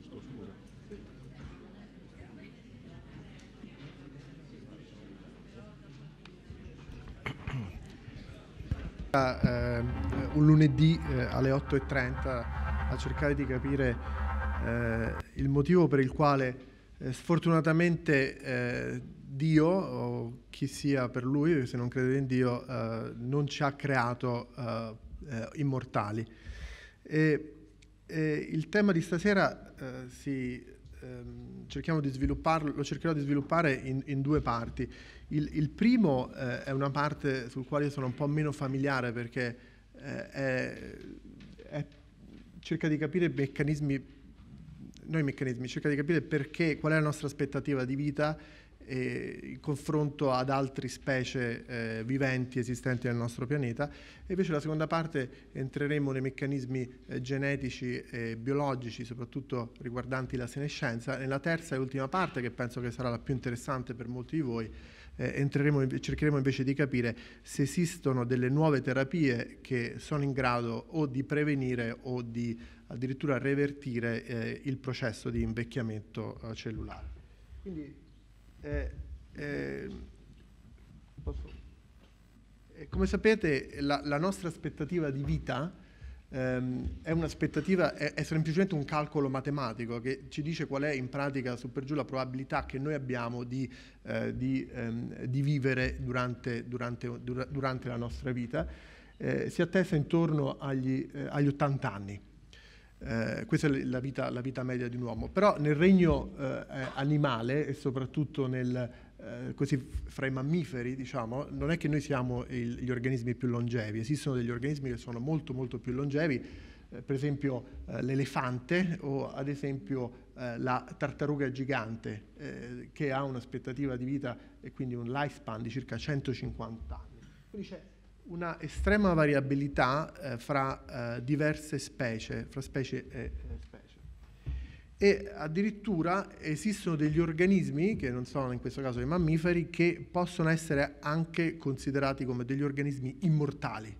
giusto, scusa. Eh, un lunedì eh, alle 8.30 a cercare di capire eh, il motivo per il quale eh, sfortunatamente Dio, o chi sia per lui, se non credete in Dio, non ci ha creato immortali. E, e il tema di stasera si, ehm, di lo cercherò di sviluppare in, in due parti. Il, il primo eh, è una parte sul quale sono un po' meno familiare perché eh, è, è, cerca di capire i meccanismi, noi meccanismi, cerca di capire perché, qual è la nostra aspettativa di vita eh, in confronto ad altre specie eh, viventi esistenti nel nostro pianeta. E invece la seconda parte entreremo nei meccanismi eh, genetici e biologici, soprattutto riguardanti la senescenza. Nella terza e ultima parte, che penso che sarà la più interessante per molti di voi, eh, cercheremo invece di capire se esistono delle nuove terapie che sono in grado o di prevenire o di addirittura revertire eh, il processo di invecchiamento eh, cellulare. Quindi, eh, eh, posso, eh, come sapete la, la nostra aspettativa di vita ehm, è è, è, semplicemente un calcolo matematico che ci dice qual è in pratica su per giù la probabilità che noi abbiamo di, eh, di, ehm, di vivere durante, durante, dura, durante, la nostra vita. Eh, si attesta intorno agli, eh, agli 80 anni. Eh, questa è la vita, la vita, media di un uomo, però nel regno eh, animale e soprattutto nel, eh, così fra i mammiferi, diciamo, non è che noi siamo il, gli organismi più longevi, esistono degli organismi che sono molto molto più longevi, eh, per esempio eh, l'elefante o ad esempio eh, la tartaruga gigante che ha un'aspettativa di vita e quindi un lifespan di circa 150 anni. Quindi c'è una estrema variabilità fra diverse specie, fra specie e e addirittura esistono degli organismi, che non sono in questo caso i mammiferi, che possono essere anche considerati come degli organismi immortali.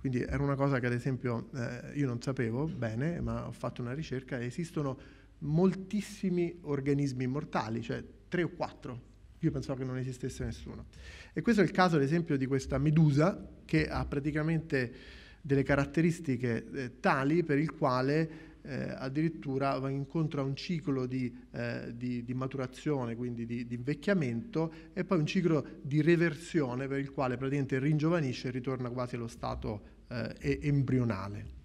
Quindi era una cosa che ad esempio eh, io non sapevo bene, ma ho fatto una ricerca, esistono moltissimi organismi immortali, cioè tre o quattro. Io pensavo che non esistesse nessuno. E questo è il caso ad esempio di questa medusa che ha praticamente delle caratteristiche eh, tali per il quale eh, addirittura va incontro a un ciclo di, eh, di, di maturazione, quindi di, di, invecchiamento, e poi un ciclo di reversione per il quale praticamente ringiovanisce e ritorna quasi allo stato eh, embrionale.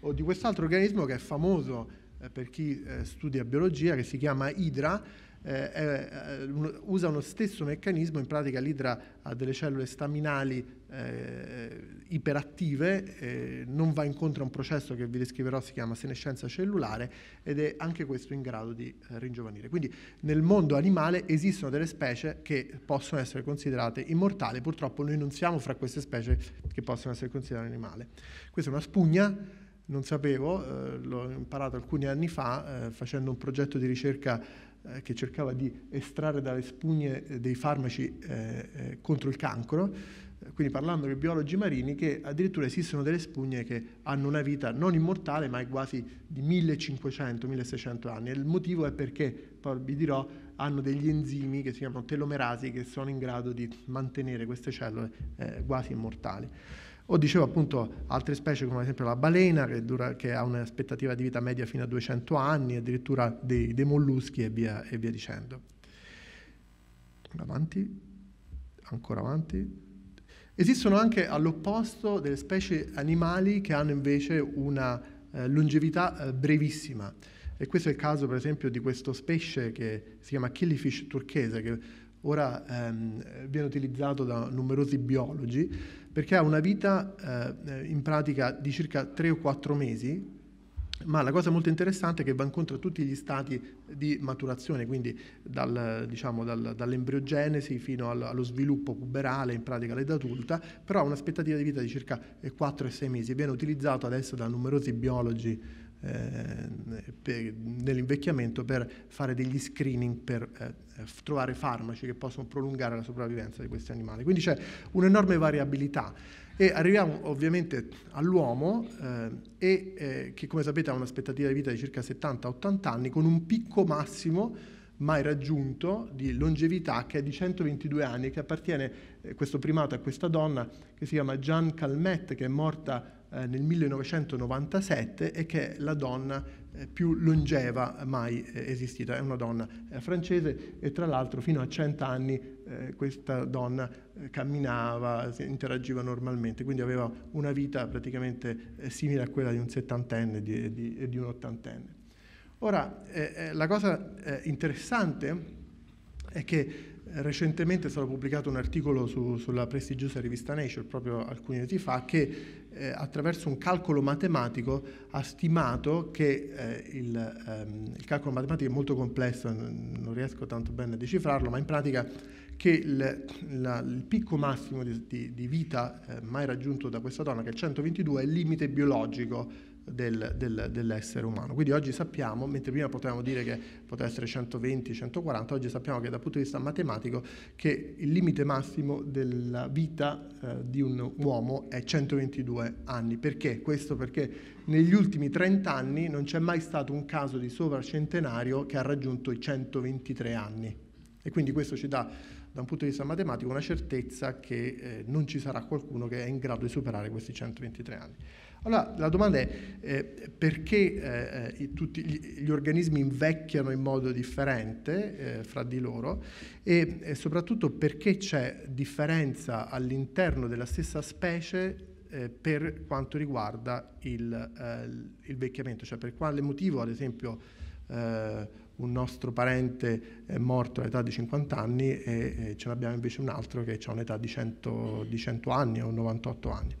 O di quest'altro organismo che è famoso eh, per chi eh, studia biologia, che si chiama Idra, eh, eh, usa uno stesso meccanismo, in pratica l'idra ha delle cellule staminali eh, iperattive, eh, non va incontro a un processo che vi descriverò, si chiama senescenza cellulare ed è anche questo in grado di eh, ringiovanire. Quindi nel mondo animale esistono delle specie che possono essere considerate immortali, purtroppo noi non siamo fra queste specie che possono essere considerate animali. Questa è una spugna, non sapevo, eh, l'ho imparato alcuni anni fa facendo un progetto di ricerca eh, che cercava di estrarre dalle spugne eh, dei farmaci eh, contro il cancro, quindi parlando con i biologi marini, che addirittura esistono delle spugne che hanno una vita non immortale, ma è quasi di 1500-1600 anni. E il motivo è perché, poi vi dirò, hanno degli enzimi che si chiamano telomerasi che sono in grado di mantenere queste cellule eh, quasi immortali. O dicevo appunto altre specie come ad esempio la balena che, dura, che ha un'aspettativa di vita media fino a 200 anni, addirittura dei, dei molluschi e via, e via dicendo. Avanti, ancora avanti. Esistono anche all'opposto delle specie animali che hanno invece una eh, longevità eh, brevissima. E questo è il caso per esempio di questo pesce che si chiama killifish turchese, che ora ehm, viene utilizzato da numerosi biologi perché ha una vita eh, in pratica di circa 3 o 4 mesi, ma la cosa molto interessante è che va incontro a tutti gli stati di maturazione, quindi dal, diciamo, dal, dall'embriogenesi fino allo sviluppo puberale, in pratica all'età adulta, però ha un'aspettativa di vita di circa 4 e 6 mesi. Viene utilizzato adesso da numerosi biologi eh, nell'invecchiamento per fare degli screening per eh, trovare farmaci che possono prolungare la sopravvivenza di questi animali. Quindi c'è un'enorme variabilità. E arriviamo ovviamente all'uomo eh, e eh, che come sapete ha un'aspettativa di vita di circa 70-80 anni con un picco massimo mai raggiunto di longevità che è di 122 anni, che appartiene eh, questo primato a questa donna che si chiama Jeanne Calmette, che è morta eh, nel 1997 e che è la donna eh, più longeva mai eh, esistita. È una donna francese e tra l'altro fino a 100 anni questa donna camminava, interagiva normalmente, quindi aveva una vita praticamente simile a quella di un settantenne e di, un ottantenne. Ora, la cosa interessante è che recentemente è stato pubblicato un articolo su, sulla prestigiosa rivista Nature, proprio alcuni mesi fa, che eh, attraverso un calcolo matematico ha stimato che eh, il, ehm, il, calcolo matematico è molto complesso, non riesco tanto bene a decifrarlo, ma in pratica che il, la, il picco massimo di, di, di vita eh, mai raggiunto da questa donna, che è 122, è il limite biologico del, del, dell'essere umano. Quindi oggi sappiamo, mentre prima potevamo dire che poteva essere 120, 140, oggi sappiamo che dal punto di vista matematico che il limite massimo della vita eh, di un uomo è 122 anni. Perché? Questo perché negli ultimi 30 anni non c'è mai stato un caso di sovracentenario che ha raggiunto i 123 anni. E quindi questo ci dà da un punto di vista matematico una certezza che eh, non ci sarà qualcuno che è in grado di superare questi 123 anni. Allora la domanda è eh, perché eh, tutti gli, organismi invecchiano in modo differente eh, fra di loro e, e, soprattutto perché c'è differenza all'interno della stessa specie eh, per quanto riguarda il, eh, il, vecchiamento, cioè per quale motivo ad esempio eh, un nostro parente è morto all'età di 50 anni e, e ce n'abbiamo invece un altro che ha un'età di 100, di 100 anni o 98 anni.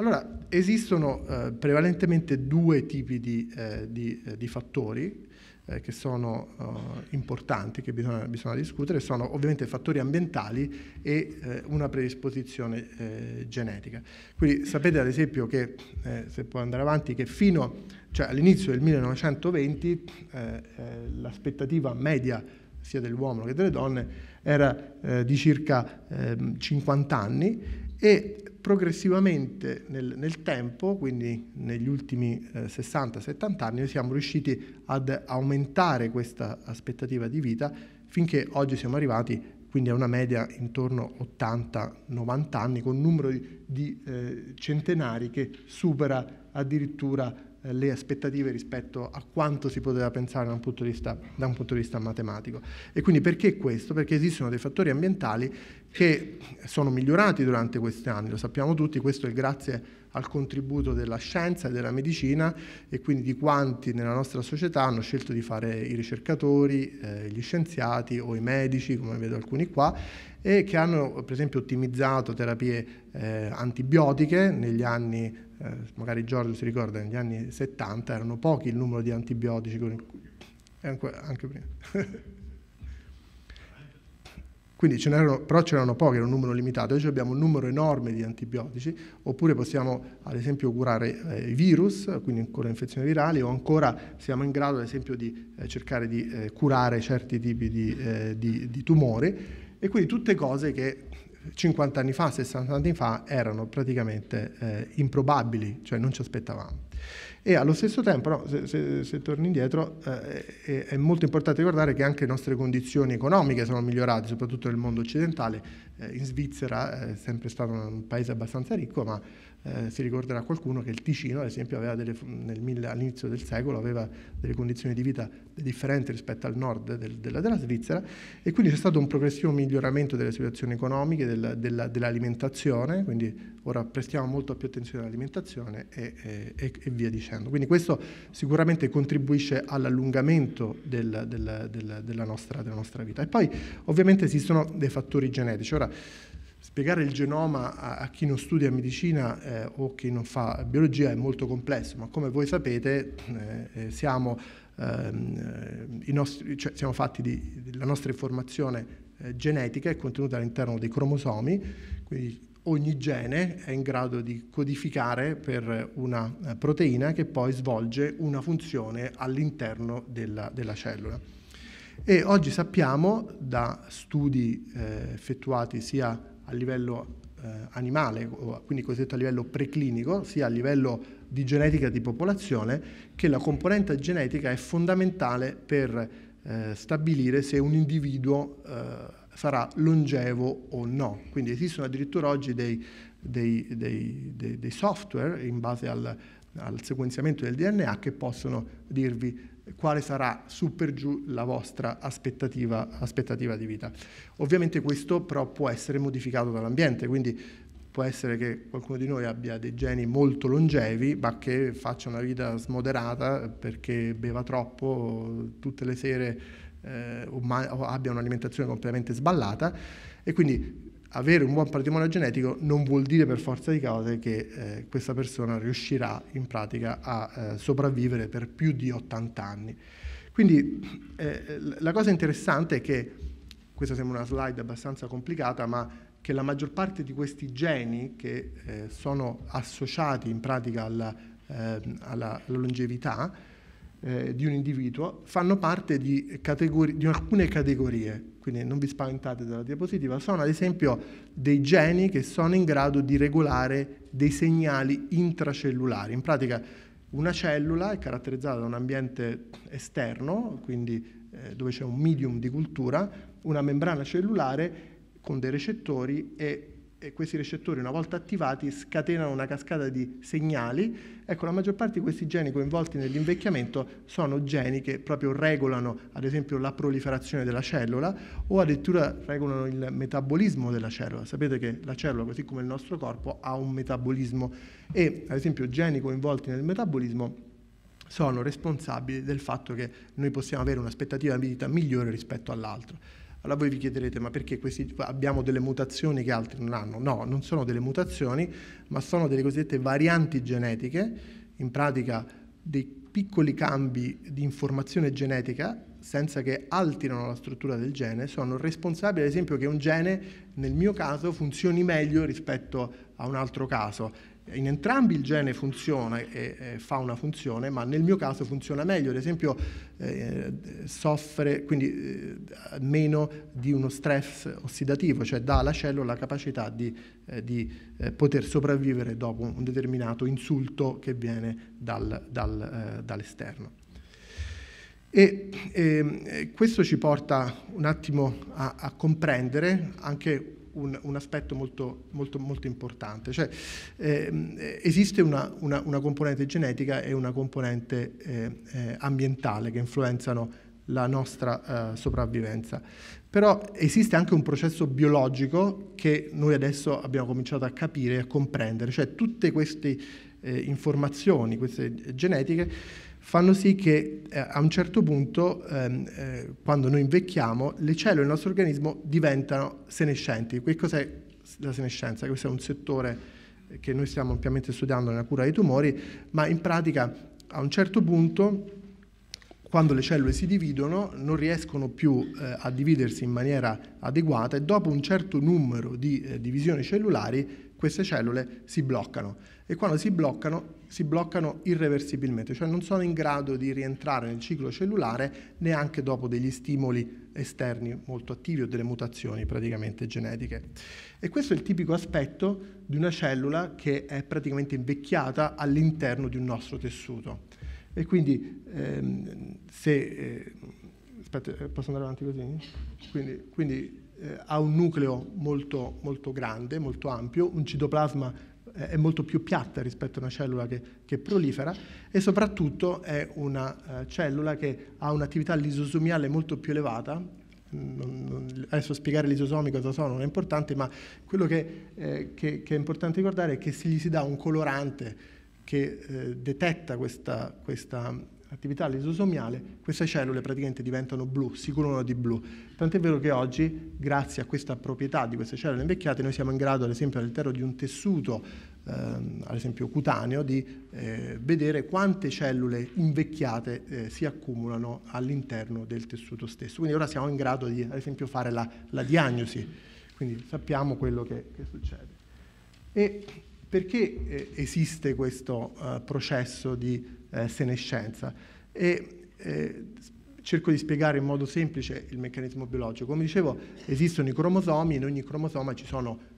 Allora, esistono eh, prevalentemente due tipi di, eh, di, eh, di fattori eh, che sono eh, importanti, che bisogna, bisogna, discutere, sono ovviamente fattori ambientali e una predisposizione genetica. Quindi sapete ad esempio che, se può andare avanti, che fino cioè, all'inizio del 1920 l'aspettativa media sia dell'uomo che delle donne era di circa 50 ehm, anni e progressivamente nel, nel, tempo, quindi negli ultimi eh, 60-70 anni, siamo riusciti ad aumentare questa aspettativa di vita finché oggi siamo arrivati quindi a una media intorno a 80-90 anni, con un numero di, di eh, centenari che supera addirittura eh, le aspettative rispetto a quanto si poteva pensare da un, vista, da un, punto di vista, matematico. E quindi perché questo? Perché esistono dei fattori ambientali che sono migliorati durante questi anni, lo sappiamo tutti, questo è grazie al contributo della scienza e della medicina e quindi di quanti nella nostra società hanno scelto di fare i ricercatori, eh, gli scienziati o i medici, come vedo alcuni qua, e che hanno per esempio ottimizzato terapie eh, antibiotiche negli anni, eh, magari Giorgio si ricorda, negli anni 70 erano pochi il numero di antibiotici, anche, anche prima. Quindi ce però c'erano pochi, era un numero limitato. Oggi abbiamo un numero enorme di antibiotici, oppure possiamo ad esempio curare eh, i virus, quindi ancora infezioni virali, o ancora siamo in grado ad esempio di eh, cercare di eh, curare certi tipi di, eh, di, di tumori. E quindi tutte cose che 50 anni fa, 60 anni fa erano praticamente eh, improbabili, cioè non ci aspettavamo. E allo stesso tempo, no, se, se, se, torni indietro, eh, è, è, molto importante ricordare che anche le nostre condizioni economiche sono migliorate, soprattutto nel mondo occidentale. Eh, in Svizzera è sempre stato un paese abbastanza ricco, ma eh, si ricorderà qualcuno che il Ticino, ad esempio, delle, nel, all'inizio del secolo aveva delle condizioni di vita differenti rispetto al nord del, della, della, Svizzera e quindi c'è stato un progressivo miglioramento delle situazioni economiche, del, della, dell'alimentazione, quindi ora prestiamo molto più attenzione all'alimentazione e, e, e, via dicendo. Quindi questo sicuramente contribuisce all'allungamento del, della, nostra, della nostra vita. E poi ovviamente esistono dei fattori genetici. Ora, Spiegare il genoma a, a chi non studia medicina eh, o chi non fa biologia è molto complesso, ma come voi sapete eh, eh siamo, ehm, nostri, cioè siamo, fatti di, la nostra informazione eh, genetica è contenuta all'interno dei cromosomi, quindi ogni gene è in grado di codificare per una eh, proteina che poi svolge una funzione all'interno della, della cellula. E oggi sappiamo da studi eh, effettuati sia a livello eh, animale, quindi cosiddetto a livello preclinico, sia a livello di genetica di popolazione, che la componente genetica è fondamentale per eh, stabilire se un individuo eh, sarà longevo o no. Quindi esistono addirittura oggi dei, dei, dei, dei software in base al, al sequenziamento del DNA che possono dirvi quale sarà su per giù la vostra aspettativa, aspettativa, di vita. Ovviamente questo però può essere modificato dall'ambiente, quindi può essere che qualcuno di noi abbia dei geni molto longevi, ma che faccia una vita smoderata perché beva troppo tutte le sere eh, o, o abbia un'alimentazione completamente sballata e quindi avere un buon patrimonio genetico non vuol dire per forza di cose che eh, questa persona riuscirà in pratica a eh, sopravvivere per più di 80 anni. Quindi eh, la cosa interessante è che, questa sembra una slide abbastanza complicata, ma che la maggior parte di questi geni che eh, sono associati in pratica alla, eh, alla, alla longevità eh, di un individuo fanno parte di, categori- di alcune categorie, quindi non vi spaventate dalla diapositiva, sono ad esempio dei geni che sono in grado di regolare dei segnali intracellulari. In pratica una cellula è caratterizzata da un ambiente esterno, quindi eh, dove c'è un medium di cultura, una membrana cellulare con dei recettori e, e, questi recettori una volta attivati scatenano una cascata di segnali. Ecco, la maggior parte di questi geni coinvolti nell'invecchiamento sono geni che proprio regolano ad esempio la proliferazione della cellula o addirittura regolano il metabolismo della cellula. Sapete che la cellula, così come il nostro corpo, ha un metabolismo e ad esempio geni coinvolti nel metabolismo sono responsabili del fatto che noi possiamo avere un'aspettativa di vita migliore rispetto all'altro. Allora voi vi chiederete, ma perché questi, abbiamo delle mutazioni che altri non hanno? No, non sono delle mutazioni, ma sono delle cosiddette varianti genetiche, in pratica dei piccoli cambi di informazione genetica senza che alterino la struttura del gene, sono responsabili ad esempio che un gene nel mio caso funzioni meglio rispetto a un altro caso in entrambi il gene funziona e, e, fa una funzione, ma nel mio caso funziona meglio, ad esempio eh, soffre quindi eh, meno di uno stress ossidativo, cioè dà alla cellula la capacità di, eh, di eh, poter sopravvivere dopo un determinato insulto che viene dal, dal, eh, dall'esterno. E ehm, questo ci porta un attimo a, a comprendere anche un, un aspetto molto, molto, molto importante, cioè eh, esiste una, una, una, componente genetica e una componente eh, eh, ambientale che influenzano la nostra eh, sopravvivenza. Però esiste anche un processo biologico che noi adesso abbiamo cominciato a capire e a comprendere, cioè tutte queste eh, informazioni, queste genetiche, fanno sì che eh, a un certo punto, ehm, eh, quando noi invecchiamo, le cellule del nostro organismo diventano senescenti. Che cos'è la senescenza? Questo è un settore che noi stiamo ampiamente studiando nella cura dei tumori, ma in pratica a un certo punto, quando le cellule si dividono, non riescono più eh, a dividersi in maniera adeguata e dopo un certo numero di eh, divisioni cellulari queste cellule si bloccano e quando si bloccano si bloccano irreversibilmente, cioè non sono in grado di rientrare nel ciclo cellulare neanche dopo degli stimoli esterni molto attivi o delle mutazioni praticamente genetiche. E questo è il tipico aspetto di una cellula che è praticamente invecchiata all'interno di un nostro tessuto. E quindi ehm, se... Eh, aspetta, eh, posso andare avanti così? Quindi, quindi eh, ha un nucleo molto, molto grande, molto ampio, un citoplasma è molto più piatta rispetto a una cellula che, che prolifera e soprattutto è una uh, cellula che ha un'attività lisosomiale molto più elevata. Non, non, adesso spiegare l'isosomi cosa sono non è importante, ma quello che, eh, che, che, è importante ricordare è che se gli si dà un colorante che eh, detetta questa, questa attività lisosomiale, queste cellule praticamente diventano blu, si colorano di blu. Tant'è vero che oggi, grazie a questa proprietà di queste cellule invecchiate, noi siamo in grado, ad esempio, all'interno di un tessuto, ehm, ad esempio cutaneo, di eh, vedere quante cellule invecchiate eh, si accumulano all'interno del tessuto stesso. Quindi ora siamo in grado di, ad esempio, fare la, la diagnosi, quindi sappiamo quello che, che succede. E perché eh, esiste questo uh, processo di eh, senescenza. E eh, cerco di spiegare in modo semplice il meccanismo biologico. Come dicevo, esistono i cromosomi, in ogni cromosoma sono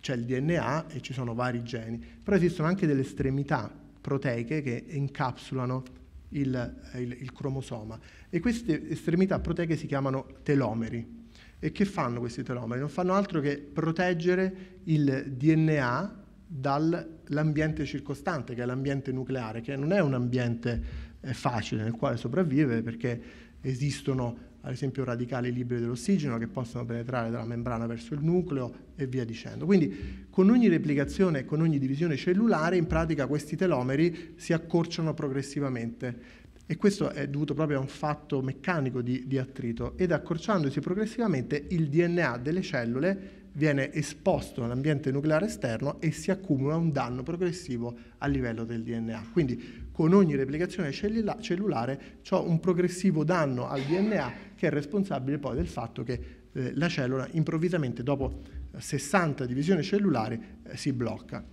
c'è il DNA e ci sono vari geni, però esistono anche delle estremità proteiche che incapsulano il, il, il cromosoma e queste estremità proteiche si chiamano telomeri. E che fanno questi telomeri? Non fanno altro che proteggere il DNA dall'ambiente circostante, che è l'ambiente nucleare, che non è un ambiente eh, facile nel quale sopravvivere perché esistono ad esempio radicali liberi dell'ossigeno che possono penetrare dalla membrana verso il nucleo e via dicendo. Quindi con ogni replicazione e con ogni divisione cellulare in pratica questi telomeri si accorciano progressivamente e questo è dovuto proprio a un fatto meccanico di, di attrito ed accorciandosi progressivamente il DNA delle cellule viene esposto all'ambiente nucleare esterno e si accumula un danno progressivo a livello del DNA. Quindi con ogni replicazione cellula- cellulare c'è un progressivo danno al DNA che è responsabile poi del fatto che eh, la cellula improvvisamente dopo 60 divisioni cellulari eh, si blocca.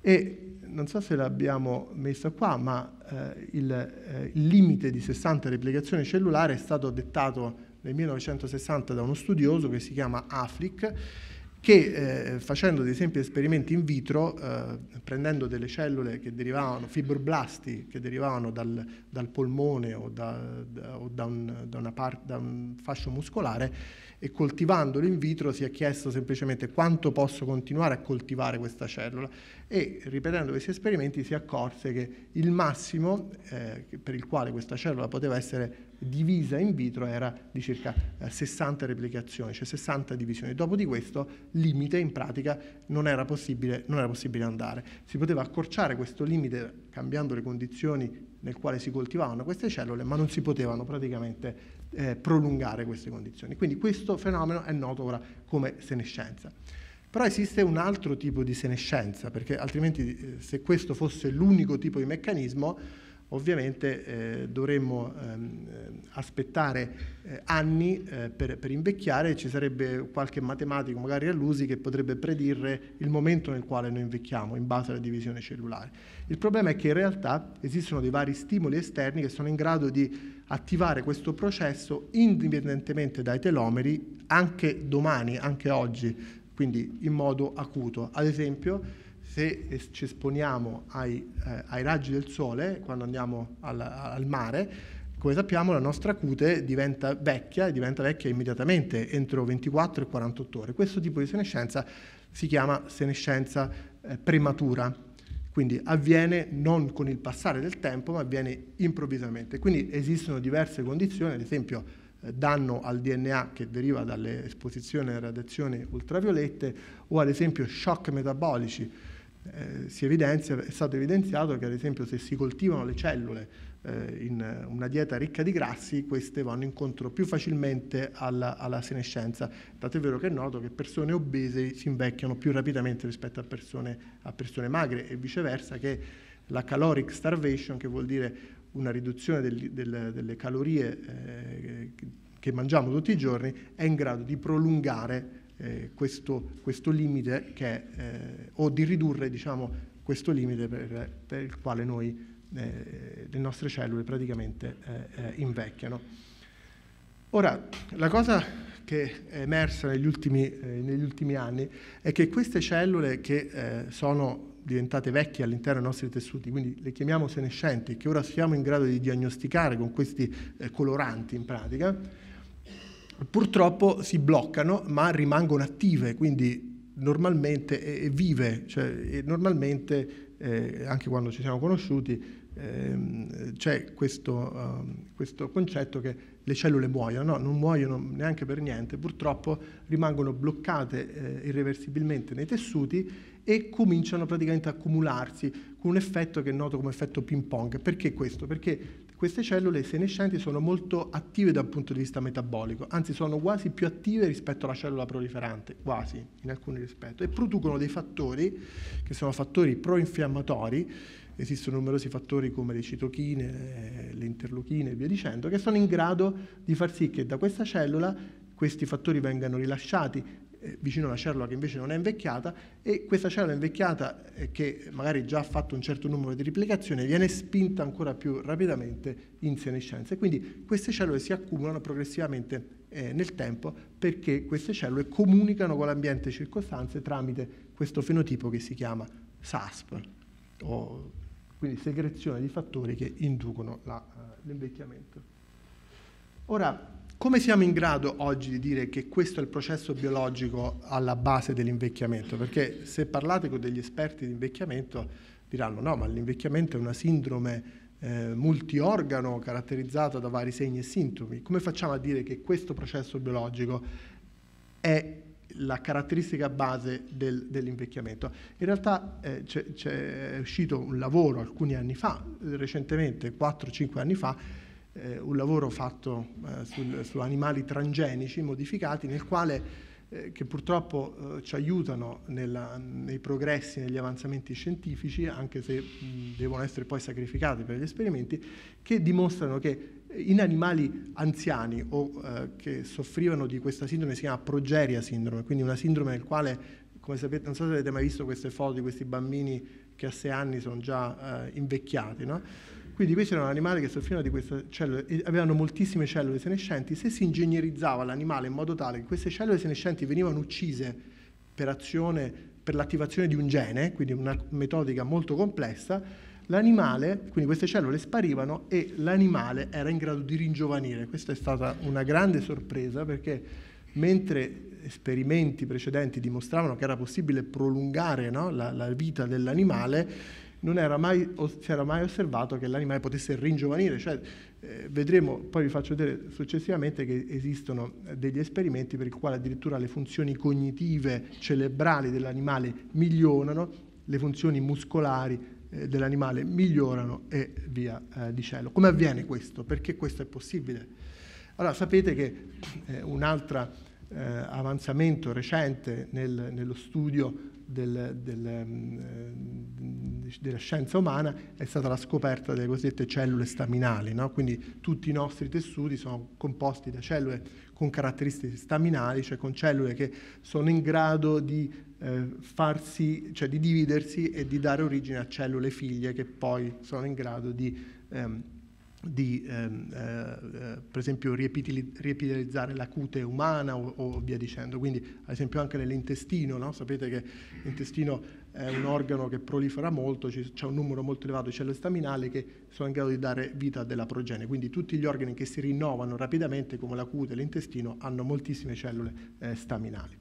E non so se l'abbiamo messa qua, ma eh, il, eh, limite di 60 replicazioni cellulari è stato dettato nel 1960 da uno studioso che si chiama Afflick che eh, facendo dei semplici esperimenti in vitro, eh, prendendo delle cellule che derivavano, fibroblasti che derivavano dal, dal polmone o, da, da, o da, un, da, part, da, un, fascio muscolare, e coltivandolo in vitro si è chiesto semplicemente quanto posso continuare a coltivare questa cellula. E ripetendo questi esperimenti si accorse che il massimo eh, per il quale questa cellula poteva essere divisa in vitro era di circa 60 eh, replicazioni, cioè 60 divisioni. Dopo di questo limite in pratica non era, possibile, non era possibile andare. Si poteva accorciare questo limite cambiando le condizioni nel quale si coltivavano queste cellule, ma non si potevano praticamente eh, prolungare queste condizioni. Quindi questo fenomeno è noto ora come senescenza. Però esiste un altro tipo di senescenza, perché altrimenti eh, se questo fosse l'unico tipo di meccanismo, ovviamente eh, dovremmo ehm, aspettare eh, anni eh, per, per, invecchiare ci sarebbe qualche matematico, magari all'usi, che potrebbe predire il momento nel quale noi invecchiamo in base alla divisione cellulare. Il problema è che in realtà esistono dei vari stimoli esterni che sono in grado di attivare questo processo indipendentemente dai telomeri anche domani, anche oggi, quindi in modo acuto. Ad esempio, se ci esponiamo ai, eh, ai raggi del sole, quando andiamo al, al, mare, come sappiamo la nostra cute diventa vecchia e diventa vecchia immediatamente entro 24 e 48 ore. Questo tipo di senescenza si chiama senescenza eh, prematura, quindi avviene non con il passare del tempo, ma avviene improvvisamente. Quindi esistono diverse condizioni, ad esempio eh, danno al DNA che deriva dalle esposizioni alle radiazioni ultraviolette o ad esempio shock metabolici eh, evidenzia, è stato evidenziato che ad esempio se si coltivano le cellule eh, in una dieta ricca di grassi, queste vanno incontro più facilmente alla, alla senescenza. Tant'è vero che è noto che persone obese si invecchiano più rapidamente rispetto a persone, a persone magre e viceversa che la caloric starvation, che vuol dire una riduzione del, del, delle calorie eh, che mangiamo tutti i giorni, è in grado di prolungare eh, questo, questo, limite che, eh, o di ridurre diciamo, questo limite per, per, il quale noi, eh, le nostre cellule praticamente eh, eh, invecchiano. Ora, la cosa che è emersa negli ultimi, eh, negli ultimi anni è che queste cellule che sono diventate vecchie all'interno dei nostri tessuti, quindi le chiamiamo senescenti, che ora siamo in grado di diagnosticare con questi coloranti in pratica, purtroppo si bloccano ma rimangono attive, quindi normalmente e vive, cioè, e normalmente eh, anche quando ci siamo conosciuti ehm, c'è questo, uh, questo, concetto che le cellule muoiono, no, non muoiono neanche per niente, purtroppo rimangono bloccate eh, irreversibilmente nei tessuti e cominciano praticamente a accumularsi con un effetto che è noto come effetto ping pong. Perché questo? Perché queste cellule senescenti sono molto attive dal punto di vista metabolico, anzi sono quasi più attive rispetto alla cellula proliferante, quasi in alcuni rispetti, e producono dei fattori che sono fattori proinfiammatori, esistono numerosi fattori come le citochine, le interleuchine e via dicendo, che sono in grado di far sì che da questa cellula questi fattori vengano rilasciati eh, vicino a una cellula che invece non è invecchiata e questa cellula invecchiata eh, che magari già ha fatto un certo numero di replicazioni viene spinta ancora più rapidamente in senescenza e quindi queste cellule si accumulano progressivamente eh, nel tempo perché queste cellule comunicano con l'ambiente circostante tramite questo fenotipo che si chiama SASP, o, quindi segrezione di fattori che inducono uh, l'invecchiamento. Ora, come siamo in grado oggi di dire che questo è il processo biologico alla base dell'invecchiamento? Perché se parlate con degli esperti di invecchiamento diranno no, ma l'invecchiamento è una sindrome eh, multiorgano caratterizzata da vari segni e sintomi. Come facciamo a dire che questo processo biologico è la caratteristica base del, dell'invecchiamento. In realtà eh, c'è, c'è, è uscito un lavoro alcuni anni fa, recentemente, 4-5 anni fa, eh, un lavoro fatto eh, sul, su animali transgenici modificati nel quale eh, che purtroppo eh, ci aiutano nella, nei progressi, negli avanzamenti scientifici, anche se mh, devono essere poi sacrificati per gli esperimenti, che dimostrano che in animali anziani o eh, che soffrivano di questa sindrome si chiama progeria sindrome, quindi una sindrome nel quale, come sapete, non so se avete mai visto queste foto di questi bambini che a sei anni sono già eh, invecchiati, no? Quindi questi erano animali che soffrivano di queste cellule avevano moltissime cellule senescenti. Se si ingegnerizzava l'animale in modo tale che queste cellule senescenti venivano uccise per azione, per l'attivazione di un gene, quindi una metodica molto complessa, l'animale, quindi queste cellule sparivano e l'animale era in grado di ringiovanire. Questa è stata una grande sorpresa perché mentre esperimenti precedenti dimostravano che era possibile prolungare no, la, la vita dell'animale, non era mai, si era mai osservato che l'animale potesse ringiovanire, cioè, eh, vedremo, poi vi faccio vedere successivamente che esistono degli esperimenti per i quali addirittura le funzioni cognitive cerebrali dell'animale migliorano, le funzioni muscolari eh, dell'animale migliorano e via eh, dicendo. Come avviene questo? Perché questo è possibile? Allora sapete che eh, un altro eh, avanzamento recente nel, nello studio del, del, mm, eh, della scienza umana è stata la scoperta delle cosiddette cellule staminali, no? quindi tutti i nostri tessuti sono composti da cellule con caratteristiche staminali, cioè con cellule che sono in grado di eh, farsi, cioè di dividersi e di dare origine a cellule figlie che poi sono in grado di ehm, di ehm, eh, per esempio riepitelizzare la cute umana o, o, via dicendo. Quindi ad esempio anche nell'intestino, no? sapete che l'intestino è un organo che prolifera molto, c'è un numero molto elevato di cellule staminali che sono in grado di dare vita della progenie. Quindi tutti gli organi che si rinnovano rapidamente come la cute e l'intestino hanno moltissime cellule eh, staminali.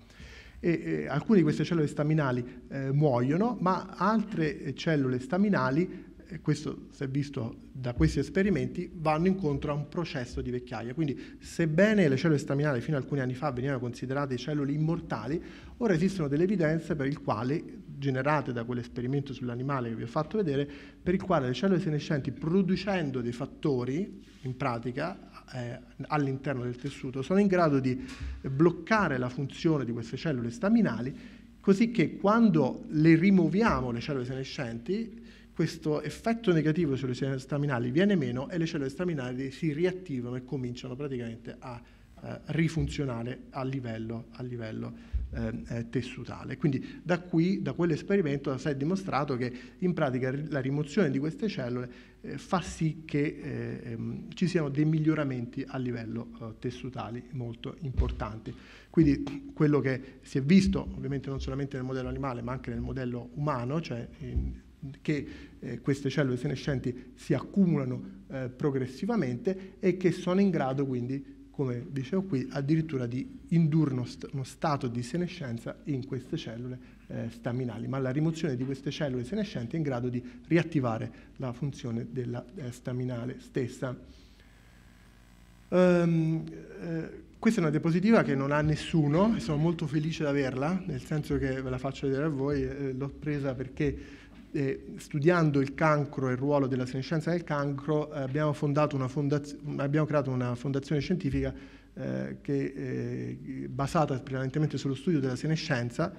E, eh, alcune di queste cellule staminali eh, muoiono, ma altre cellule staminali e questo si è visto da questi esperimenti, vanno incontro a un processo di vecchiaia. Quindi, sebbene le cellule staminali fino a alcuni anni fa venivano considerate cellule immortali, ora esistono delle evidenze per il quale, generate da quell'esperimento sull'animale che vi ho fatto vedere, per il quale le cellule senescenti, producendo dei fattori, in pratica, eh, all'interno del tessuto, sono in grado di bloccare la funzione di queste cellule staminali, così che quando le rimuoviamo, le cellule senescenti, questo effetto negativo sulle cellule staminali viene meno e le cellule staminali si riattivano e cominciano praticamente a eh, rifunzionare a livello, a livello eh, eh, tessutale. Quindi da qui, da quell'esperimento, si è dimostrato che in pratica la rimozione di queste cellule eh, fa sì che eh, ehm, ci siano dei miglioramenti a livello eh, tessutali molto importanti. Quindi quello che si è visto, ovviamente non solamente nel modello animale, ma anche nel modello umano, cioè in, che eh, queste cellule senescenti si accumulano eh, progressivamente e che sono in grado quindi, come dicevo qui, addirittura di indurre uno, st- uno stato di senescenza in queste cellule eh, staminali, ma la rimozione di queste cellule senescenti è in grado di riattivare la funzione della eh, staminale stessa. Um, questa è una diapositiva che non ha nessuno e sono molto felice di averla, nel senso che ve la faccio vedere a voi, eh, l'ho presa perché eh, studiando il cancro e il ruolo della senescenza nel cancro, eh, abbiamo, fondaz- abbiamo, creato una fondazione scientifica eh, che, eh, basata prevalentemente sullo studio della senescenza,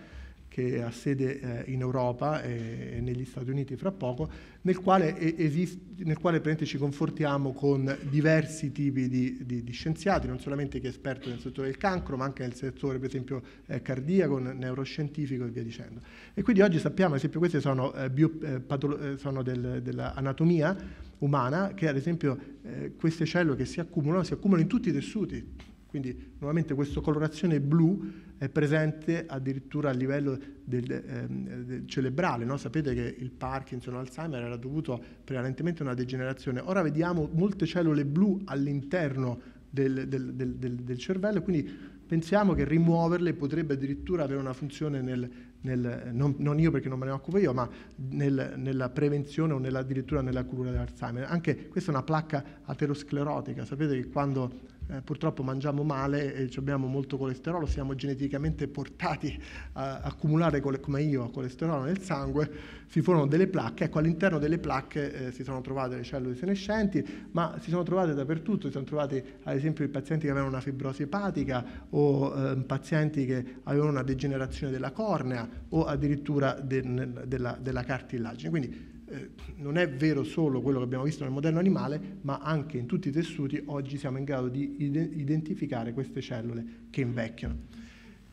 che ha sede eh, in Europa e, negli Stati Uniti fra poco, nel quale, esiste, nel quale ci confortiamo con diversi tipi di, di, di, scienziati, non solamente chi è esperto nel settore del cancro, ma anche nel settore per esempio eh, cardiaco, neuroscientifico e via dicendo. E quindi oggi sappiamo, ad esempio, queste sono, eh, bio, eh, patolo- sono del, dell'anatomia umana, che ad esempio eh, queste cellule che si accumulano, si accumulano in tutti i tessuti, quindi nuovamente questa colorazione blu è presente addirittura a livello del, ehm, del cerebrale. No? Sapete che il Parkinson o l'Alzheimer era dovuto prevalentemente a una degenerazione. Ora vediamo molte cellule blu all'interno del, del, del cervello, quindi pensiamo che rimuoverle potrebbe addirittura avere una funzione nel, nel, non, non, io perché non me ne occupo io, ma nel, nella prevenzione o nella, addirittura nella cura dell'Alzheimer. Anche questa è una placca aterosclerotica, sapete che quando eh, purtroppo mangiamo male e abbiamo molto colesterolo, siamo geneticamente portati a accumulare, come io, colesterolo nel sangue, si formano delle placche, ecco all'interno delle placche eh, si sono trovate le cellule senescenti, ma si sono trovate dappertutto, si sono trovati ad esempio i pazienti che avevano una fibrosi epatica o eh, pazienti che avevano una degenerazione della cornea o addirittura de, della, della cartilagine. Quindi eh, non è vero solo quello che abbiamo visto nel modello animale, ma anche in tutti i tessuti oggi siamo in grado di identificare queste cellule che invecchiano.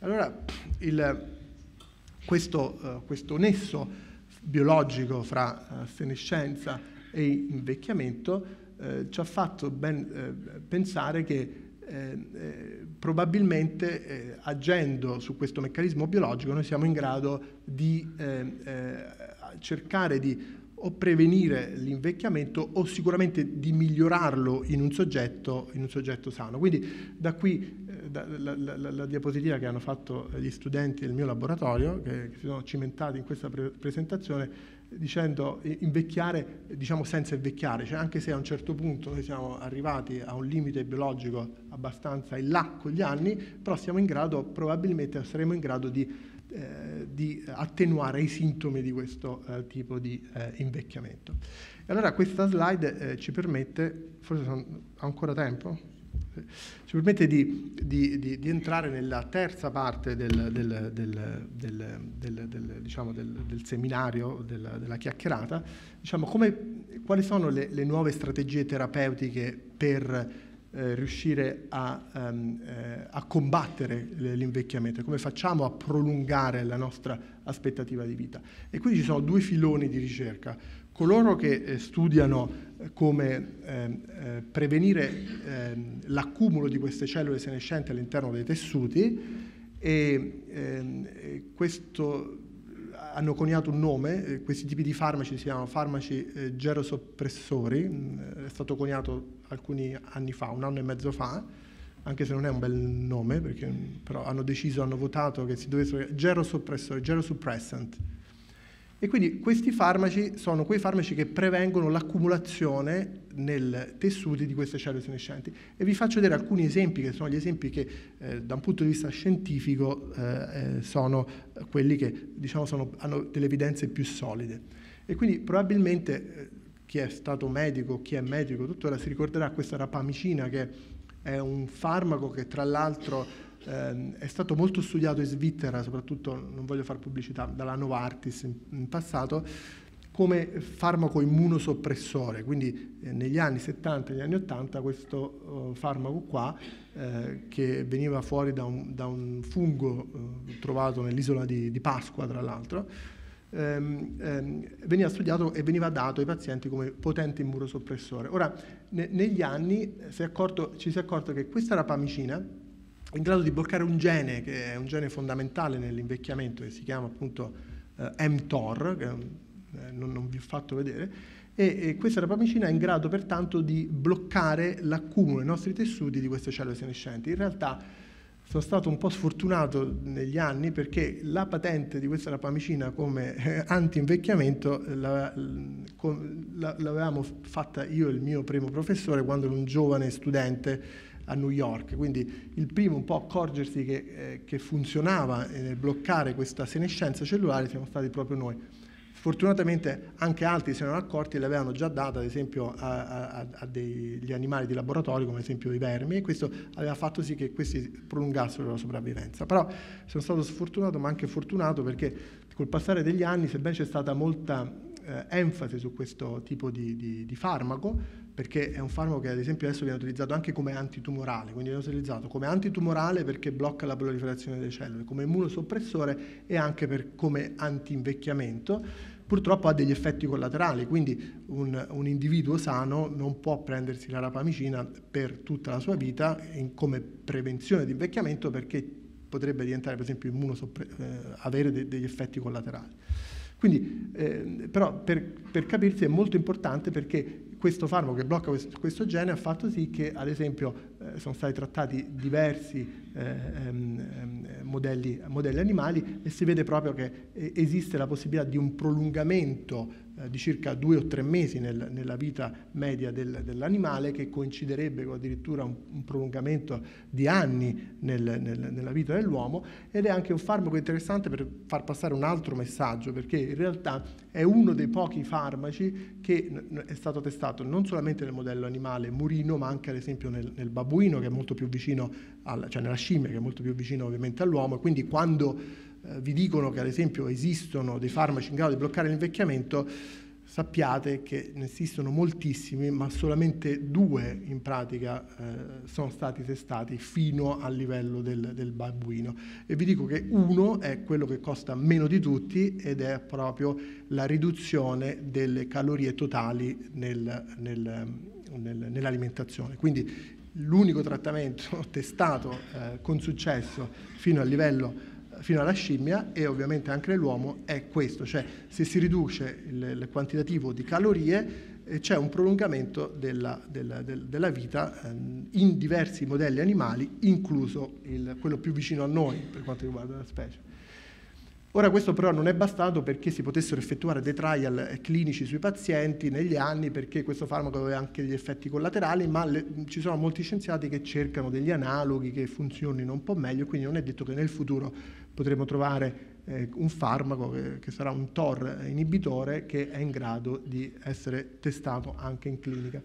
Allora, il, questo, uh, questo, nesso biologico fra uh, senescenza e invecchiamento uh, ci ha fatto ben pensare che eh, probabilmente agendo su questo meccanismo biologico noi siamo in grado di cercare di o prevenire l'invecchiamento o sicuramente di migliorarlo in un soggetto, in un soggetto sano. Quindi da qui eh, da, la, la, la, diapositiva che hanno fatto gli studenti del mio laboratorio, che, che si sono cimentati in questa pre- presentazione, dicendo invecchiare diciamo senza invecchiare, cioè anche se a un certo punto noi siamo arrivati a un limite biologico abbastanza in là con gli anni, però siamo in grado, probabilmente saremo in grado di eh, di attenuare i sintomi di questo eh, tipo di eh, invecchiamento. E allora questa slide eh, ci permette, forse sono, ho ancora tempo? Ci permette di, di, di, di, entrare nella terza parte del, del, del, diciamo del seminario, della chiacchierata, diciamo come, quali sono le, le nuove strategie terapeutiche per eh, riuscire a, um, eh, a, combattere l'invecchiamento, come facciamo a prolungare la nostra aspettativa di vita. E quindi ci sono due filoni di ricerca. Coloro che eh, studiano eh, come ehm, eh, prevenire ehm, l'accumulo di queste cellule senescenti all'interno dei tessuti e questo hanno coniato un nome, eh, questi tipi di farmaci si chiamano farmaci eh, gerosoppressori, mm, è stato coniato alcuni anni fa, un anno e mezzo fa, anche se non è un bel nome, perché, però hanno deciso, hanno votato che si dovessero gerosoppressori, gerosuppressant. E quindi questi farmaci sono quei farmaci che prevengono l'accumulazione nel tessuti di queste cellule senescenti. E vi faccio vedere alcuni esempi, che sono gli esempi che eh, da un punto di vista scientifico eh, eh sono quelli che diciamo, sono, hanno delle evidenze più solide. E quindi probabilmente eh, chi è stato medico, chi è medico tuttora si ricorderà questa rapamicina che è un farmaco che tra l'altro eh, è stato molto studiato in Svizzera, soprattutto, non voglio fare pubblicità, dalla Novartis in, in passato, come farmaco immunosoppressore, quindi eh, negli anni 70 e negli anni 80 questo uh, farmaco qua, eh, che veniva fuori da un, da un fungo uh, trovato nell'isola di, di Pasqua, tra l'altro, ehm, ehm, veniva studiato e veniva dato ai pazienti come potente immunosoppressore. Ora, ne, negli anni si accorto, ci si è accorto che questa rapamicina in grado di bloccare un gene, che è un gene fondamentale nell'invecchiamento, che si chiama appunto eh, mTOR, che eh, non, non, vi ho fatto vedere, e, e questa rapamicina è in grado pertanto di bloccare l'accumulo nei nostri tessuti di queste cellule senescenti. In realtà sono stato un po' sfortunato negli anni perché la patente di questa rapamicina come eh, anti-invecchiamento l'avevamo fatta io e il mio primo professore quando ero un giovane studente a New York. Quindi il primo un po' accorgersi che, eh, che funzionava nel bloccare questa senescenza cellulare siamo stati proprio noi. Sfortunatamente anche altri si erano accorti e l'avevano già data ad esempio a, a, a, degli animali di laboratorio come ad esempio i vermi e questo aveva fatto sì che questi prolungassero la sopravvivenza. Però sono stato sfortunato ma anche fortunato perché col passare degli anni, sebbene c'è stata molta eh, enfasi su questo tipo di, di, di, farmaco, perché è un farmaco che ad esempio adesso viene utilizzato anche come antitumorale, quindi viene utilizzato come antitumorale perché blocca la proliferazione delle cellule, come immunosoppressore e anche per, come anti-invecchiamento purtroppo ha degli effetti collaterali, quindi un, un, individuo sano non può prendersi la rapamicina per tutta la sua vita in, come prevenzione di invecchiamento perché potrebbe diventare per esempio immunosoppre- eh, avere de- degli effetti collaterali. Quindi, eh, però per, per, capirsi è molto importante perché questo farmaco che blocca questo, gene ha fatto sì che ad esempio eh, sono stati trattati diversi eh, ehm, ehm, modelli, modelli, animali e si vede proprio che eh, esiste la possibilità di un prolungamento eh, di circa due o tre mesi nel, nella vita media del, dell'animale che coinciderebbe con addirittura un, un prolungamento di anni nel, nel, nella vita dell'uomo ed è anche un farmaco interessante per far passare un altro messaggio perché in realtà è uno dei pochi farmaci che è stato testato non solamente nel modello animale murino ma anche ad esempio nel, nel babuino che è molto più vicino, al, cioè nella scimmia che è molto più vicino ovviamente all'uomo quindi quando eh, vi dicono che ad esempio esistono dei farmaci in grado di bloccare l'invecchiamento, sappiate che ne esistono moltissimi, ma solamente due in pratica eh, sono stati testati fino al livello del, del babbuino. E vi dico che uno è quello che costa meno di tutti ed è proprio la riduzione delle calorie totali nel, nel, nel, nell'alimentazione. Quindi l'unico trattamento testato eh, con successo fino al livello fino alla scimmia e ovviamente anche nell'uomo è questo, cioè se si riduce il, il quantitativo di calorie eh, c'è un prolungamento della, della, della vita eh, in diversi modelli animali, incluso il, quello più vicino a noi per quanto riguarda la specie. Ora questo però non è bastato perché si potessero effettuare dei trial clinici sui pazienti negli anni perché questo farmaco aveva anche degli effetti collaterali, ma le, ci sono molti scienziati che cercano degli analoghi che funzionino un po' meglio, quindi non è detto che nel futuro potremo trovare eh, un farmaco che, che, sarà un TOR inibitore che è in grado di essere testato anche in clinica.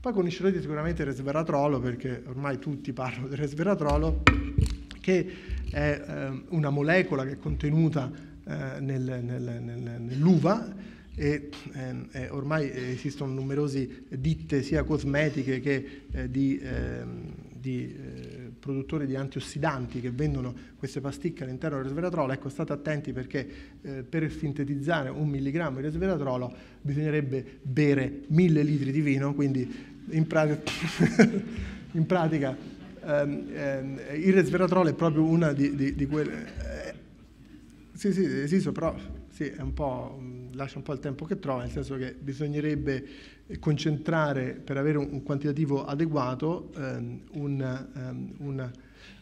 Poi conoscerete sicuramente il resveratrolo perché ormai tutti parlano del resveratrolo che è eh, una molecola che è contenuta eh, nel, nel, nel, nell'uva e eh, ormai esistono numerose ditte sia cosmetiche che eh, di, ehm, di eh, produttori di antiossidanti che vendono queste pasticche all'interno del resveratrolo. Ecco, state attenti perché eh, per sintetizzare un milligrammo di resveratrolo bisognerebbe bere mille litri di vino, quindi in pratica, in pratica ehm, ehm, il resveratrolo è proprio una di, di, di quelle... Eh, sì, sì, esiste, però sì, un po', lascia un po' il tempo che trova, nel senso che bisognerebbe concentrare per avere un, un quantitativo adeguato ehm, un, um, un,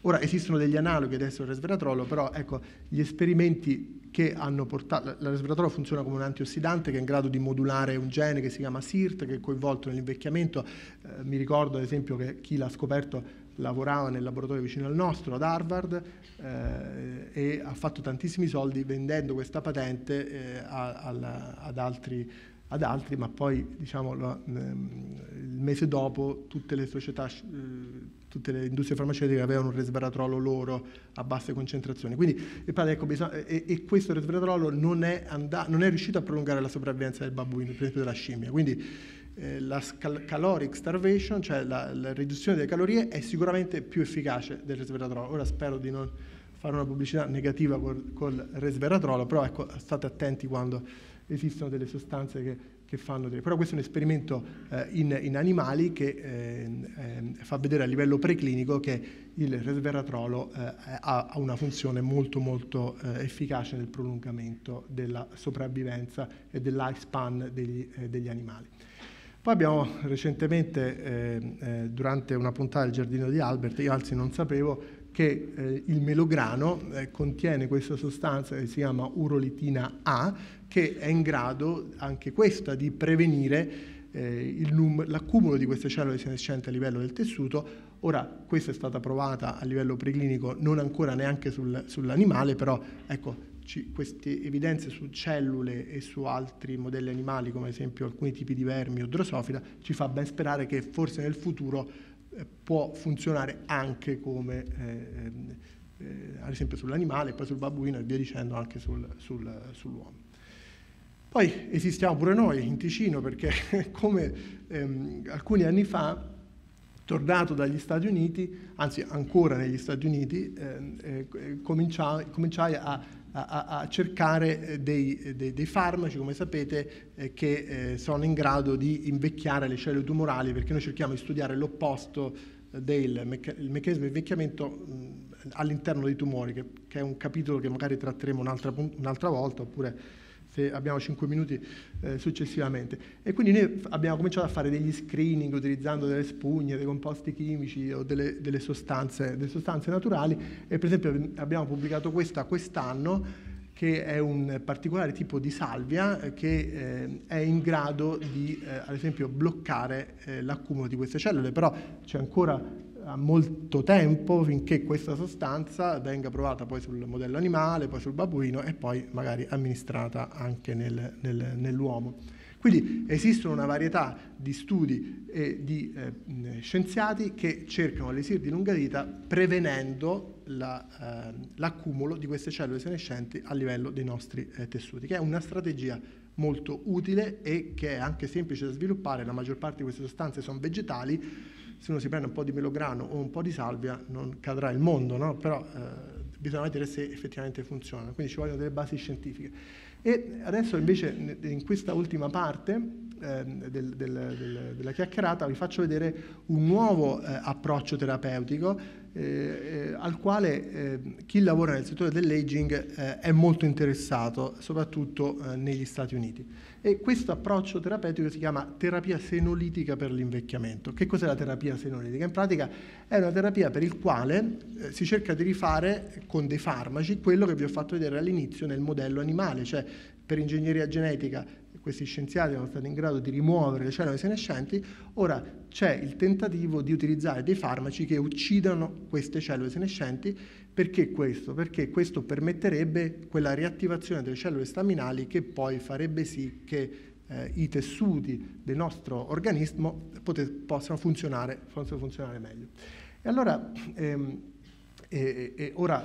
Ora esistono degli analoghi adesso al resveratrolo, però ecco, gli esperimenti che hanno portato... La resveratrolo funziona come un antiossidante che è in grado di modulare un gene che si chiama SIRT, che è coinvolto nell'invecchiamento. Eh, mi ricordo ad esempio che chi l'ha scoperto lavorava nel laboratorio vicino al nostro, ad Harvard, eh, e ha fatto tantissimi soldi vendendo questa patente eh, a, a, ad, altri, ad, altri, ma poi diciamo, lo, ehm, il mese dopo tutte le società, eh, tutte le industrie farmaceutiche avevano un resveratrolo loro a basse concentrazioni. Quindi, e, ecco, bisogna, e, e, questo resveratrolo non è, and- non è riuscito a prolungare la sopravvivenza del babbuino, per esempio della scimmia. Quindi, eh, la caloric starvation, cioè la, la, riduzione delle calorie, è sicuramente più efficace del resveratrolo. Ora spero di non fare una pubblicità negativa col, col resveratrolo, però ecco, state attenti quando esistono delle sostanze che, che fanno delle... Però questo è un esperimento eh, in, in, animali che eh, eh, fa vedere a livello preclinico che il resveratrolo eh, ha, ha, una funzione molto molto efficace nel prolungamento della sopravvivenza e del lifespan degli, degli animali. Poi abbiamo recentemente, eh, eh, durante una puntata del Giardino di Albert, io anzi non sapevo che eh, il melograno eh, contiene questa sostanza che si chiama urolitina A, che è in grado anche questa di prevenire eh, l'accumulo di queste cellule senescenti a livello del tessuto. Ora, questa è stata provata a livello preclinico, non ancora neanche sul, sull'animale, però ecco, ci, queste evidenze su cellule e su altri modelli animali, come ad esempio alcuni tipi di vermi o drosofila, ci fa ben sperare che forse nel futuro eh, può funzionare anche come, eh, eh, ad esempio sull'animale, poi sul babbuino e via dicendo anche sul, sul, sull'uomo. Poi esistiamo pure noi in Ticino perché come ehm, alcuni anni fa tornato dagli Stati Uniti, anzi ancora negli Stati Uniti, eh, eh, cominciai, cominciai a, a, a, cercare dei, dei, dei, farmaci, come sapete, eh, che eh, sono in grado di invecchiare le cellule tumorali, perché noi cerchiamo di studiare l'opposto del mecca- meccanismo di invecchiamento mh, all'interno dei tumori, che, che, è un capitolo che magari tratteremo un'altra, un'altra volta, oppure se abbiamo 5 minuti eh, successivamente. E quindi noi abbiamo cominciato a fare degli screening utilizzando delle spugne, dei composti chimici o delle, delle, sostanze, delle sostanze naturali e per esempio abbiamo pubblicato questa quest'anno che è un particolare tipo di salvia eh, che eh, è in grado di, eh, ad esempio, bloccare eh, l'accumulo di queste cellule, però c'è ancora molto tempo finché questa sostanza venga provata poi sul modello animale, poi sul babbuino e poi magari amministrata anche nel, nel, nell'uomo. Quindi esistono una varietà di studi e di eh, scienziati che cercano l'esir di lunga vita prevenendo la, eh, l'accumulo di queste cellule senescenti a livello dei nostri eh, tessuti, che è una strategia molto utile e che è anche semplice da sviluppare, la maggior parte di queste sostanze sono vegetali, se uno si prende un po' di melograno o un po' di salvia non cadrà il mondo, no? però eh, bisogna vedere se effettivamente funzionano, quindi ci vogliono delle basi scientifiche. E adesso invece in questa ultima parte eh, del, del, del, della chiacchierata vi faccio vedere un nuovo eh, approccio terapeutico eh, eh al quale eh, chi lavora nel settore dell'aging eh, è molto interessato, soprattutto negli Stati Uniti. E questo approccio terapeutico si chiama terapia senolitica per l'invecchiamento. Che cos'è la terapia senolitica? In pratica è una terapia per il quale eh, si cerca di rifare con dei farmaci quello che vi ho fatto vedere all'inizio nel modello animale, cioè per ingegneria genetica questi scienziati sono stati in grado di rimuovere le cellule senescenti, ora c'è il tentativo di utilizzare dei farmaci che uccidano queste cellule senescenti perché questo? Perché questo permetterebbe quella riattivazione delle cellule staminali che poi farebbe sì che eh, i tessuti del nostro organismo possano, funzionare, funzionare meglio. E allora, ehm, e, e ora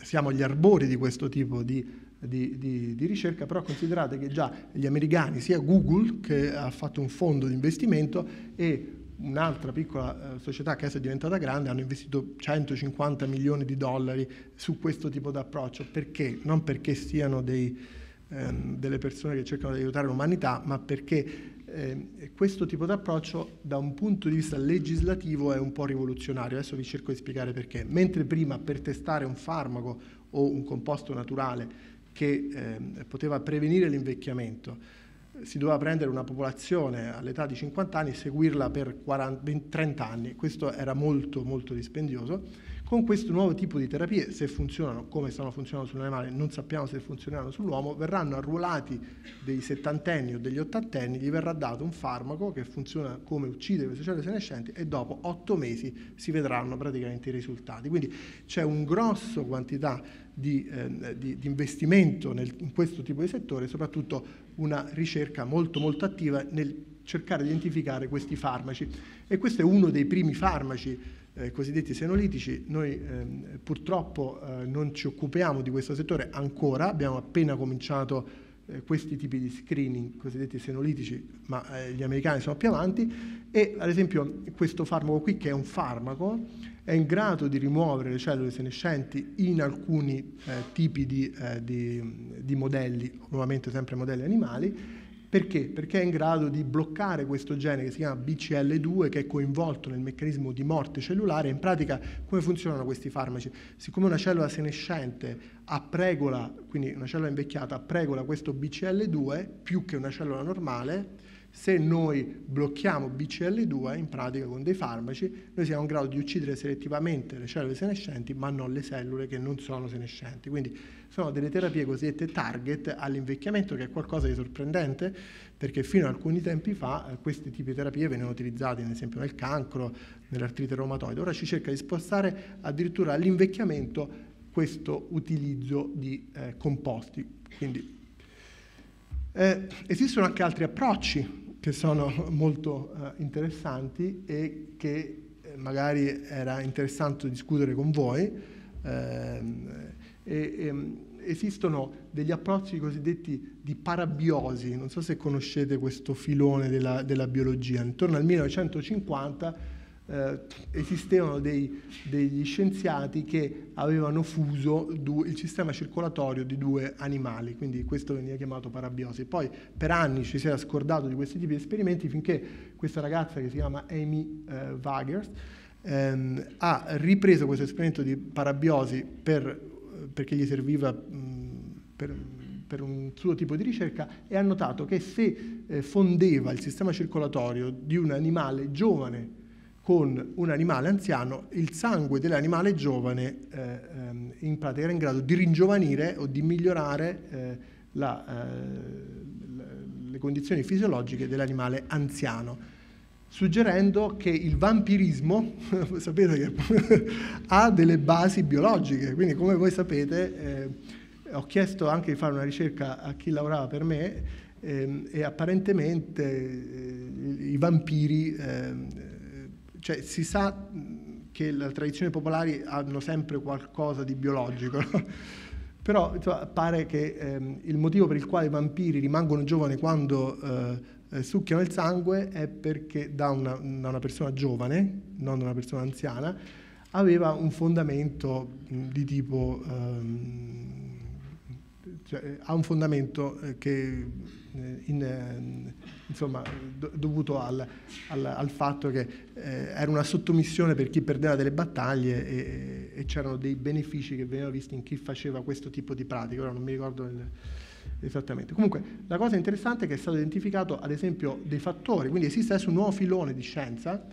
siamo agli arbori di questo tipo di, di, di, di, ricerca, però considerate che già gli americani, sia Google che ha fatto un fondo di investimento e un'altra piccola eh, società che adesso è diventata grande hanno investito 150 milioni di dollari su questo tipo di approccio. Perché? Non perché siano dei, ehm, delle persone che cercano di aiutare l'umanità, ma perché eh, questo tipo di approccio da un punto di vista legislativo è un po' rivoluzionario. Adesso vi cerco di spiegare perché. Mentre prima per testare un farmaco o un composto naturale che eh, poteva prevenire l'invecchiamento, si doveva prendere una popolazione all'età di 50 anni e seguirla per 40, 30 anni. Questo era molto, molto dispendioso. Con questo nuovo tipo di terapie, se funzionano come stanno funzionando sull'animale, non sappiamo se funzioneranno sull'uomo, verranno arruolati dei settantenni o degli ottantenni, gli verrà dato un farmaco che funziona come uccide queste cellule senescenti e dopo otto mesi si vedranno praticamente i risultati. Quindi c'è un grosso quantità di, eh, di, di investimento nel, in questo tipo di settore, soprattutto una ricerca molto molto attiva nel cercare di identificare questi farmaci e questo è uno dei primi farmaci eh, cosiddetti senolitici. Noi eh, purtroppo eh, non ci occupiamo di questo settore ancora, abbiamo appena cominciato eh, questi tipi di screening cosiddetti senolitici, ma eh, gli americani sono più avanti e ad esempio questo farmaco qui che è un farmaco è in grado di rimuovere le cellule senescenti in alcuni eh, tipi di, eh, di, di modelli, nuovamente sempre modelli animali, perché? Perché è in grado di bloccare questo gene che si chiama BCL2 che è coinvolto nel meccanismo di morte cellulare. In pratica come funzionano questi farmaci? Siccome una cellula senescente appregola, quindi una cellula invecchiata appregola questo BCL2 più che una cellula normale, se noi blocchiamo BCL2, in pratica con dei farmaci, noi siamo in grado di uccidere selettivamente le cellule senescenti, ma non le cellule che non sono senescenti. Quindi sono delle terapie cosiddette target all'invecchiamento, che è qualcosa di sorprendente, perché fino a alcuni tempi fa eh, questi tipi di terapie venivano utilizzati, ad esempio nel cancro, nell'artrite reumatoide. Ora ci cerca di spostare addirittura all'invecchiamento questo utilizzo di eh, composti. Quindi, eh, esistono anche altri approcci che sono molto eh, interessanti e che eh, magari era interessante discutere con voi. Ehm, e, e, ehm, esistono degli approcci cosiddetti di parabiosi, non so se conoscete questo filone della, della biologia, intorno al 1950 eh, esistevano dei, degli scienziati che avevano fuso due, il sistema circolatorio di due animali, quindi questo veniva chiamato parabiosi. Poi per anni ci si era scordato di questi tipi di esperimenti finché questa ragazza che si chiama Amy eh, Wagers ehm, ha ripreso questo esperimento di parabiosi per perché gli serviva per, per, un suo tipo di ricerca e ha notato che se eh, fondeva il sistema circolatorio di un animale giovane con un animale anziano, il sangue dell'animale giovane eh, ehm, in pratica era in grado di ringiovanire o di migliorare eh, la, eh, le condizioni fisiologiche dell'animale anziano suggerendo che il vampirismo, sapete che ha delle basi biologiche, quindi come voi sapete eh, ho chiesto anche di fare una ricerca a chi lavorava per me eh, e apparentemente eh, i vampiri, ehm, cioè si sa che le tradizioni popolari hanno sempre qualcosa di biologico, no? però insomma, pare che ehm, il motivo per il quale i vampiri rimangono giovani quando eh, eh, succhiano il sangue è perché da una, da una, persona giovane, non da una persona anziana, aveva un fondamento di tipo, ehm, cioè, ha un fondamento eh, che eh, in, eh, insomma, do, dovuto al, al, al, fatto che eh, era una sottomissione per chi perdeva delle battaglie e, e, c'erano dei benefici che venivano visti in chi faceva questo tipo di pratica. Ora non mi ricordo il, Esattamente. Comunque, la cosa interessante è che è stato identificato, ad esempio, dei fattori, quindi esiste adesso un nuovo filone di scienza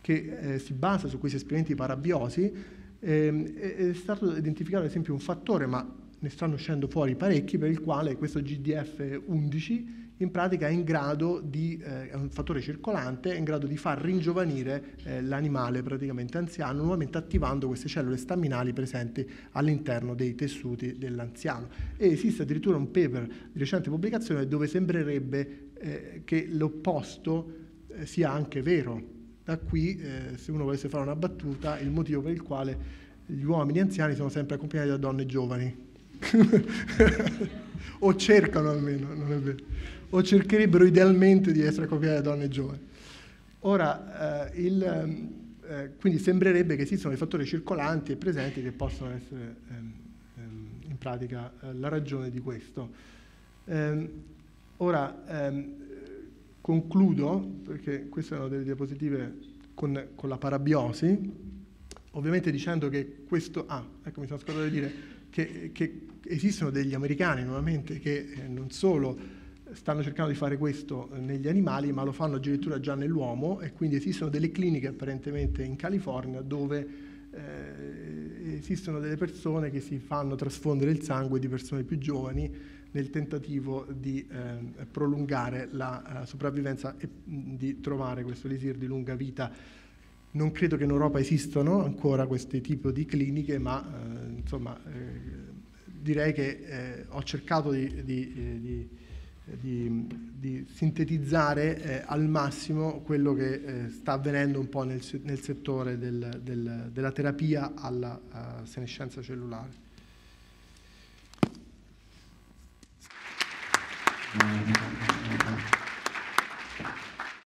che eh, si basa su questi esperimenti parabiosi, eh, è stato identificato, ad esempio, un fattore, ma ne stanno uscendo fuori parecchi, per il quale questo GDF11 in pratica è in grado di, eh, è un fattore circolante, è in grado di far ringiovanire eh, l'animale praticamente anziano, nuovamente attivando queste cellule staminali presenti all'interno dei tessuti dell'anziano. E esiste addirittura un paper di recente pubblicazione dove sembrerebbe eh, che l'opposto eh, sia anche vero. Da qui, eh, se uno volesse fare una battuta, il motivo per il quale gli uomini anziani sono sempre accompagnati da donne giovani. O cercano almeno, non è vero o cercherebbero idealmente di essere accoppiate da donne giovani. Ora, eh, il, eh, quindi sembrerebbe che esistano dei fattori circolanti e presenti che possono essere ehm, ehm, in pratica eh, la ragione di questo. Ehm, ora, ehm, concludo, perché queste erano delle diapositive con, con, la parabiosi, ovviamente dicendo che questo... Ah, ecco, mi sono scordato di dire che, che esistono degli americani nuovamente che eh, non solo stanno cercando di fare questo eh, negli animali, ma lo fanno addirittura già nell'uomo e quindi esistono delle cliniche apparentemente in California dove eh, esistono delle persone che si fanno trasfondere il sangue di persone più giovani nel tentativo di eh, prolungare la uh, sopravvivenza e di trovare questo elisir di lunga vita. Non credo che in Europa esistano ancora questo tipo di cliniche, ma eh, insomma eh, direi che ho cercato di, di, di di, di sintetizzare eh, al massimo quello che eh, sta avvenendo un po' nel, nel settore del, del, della terapia alla senescenza cellulare. Mm-hmm.